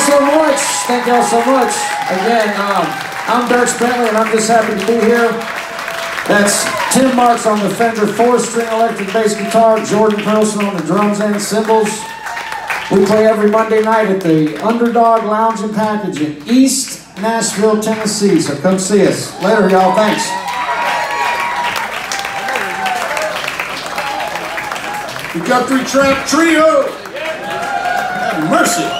so much. Thank y'all so much. Again, um, I'm Dierks Bentley, and I'm just happy to be here. That's Tim Marks on the Fender four-string electric bass guitar, Jordan Perlson on the drums and cymbals. We play every Monday night at the Underdog Lounge and Package in East Nashville, Tennessee. So come see us. Later, y'all. Thanks. The Guthrie Trapp Trio. Have mercy.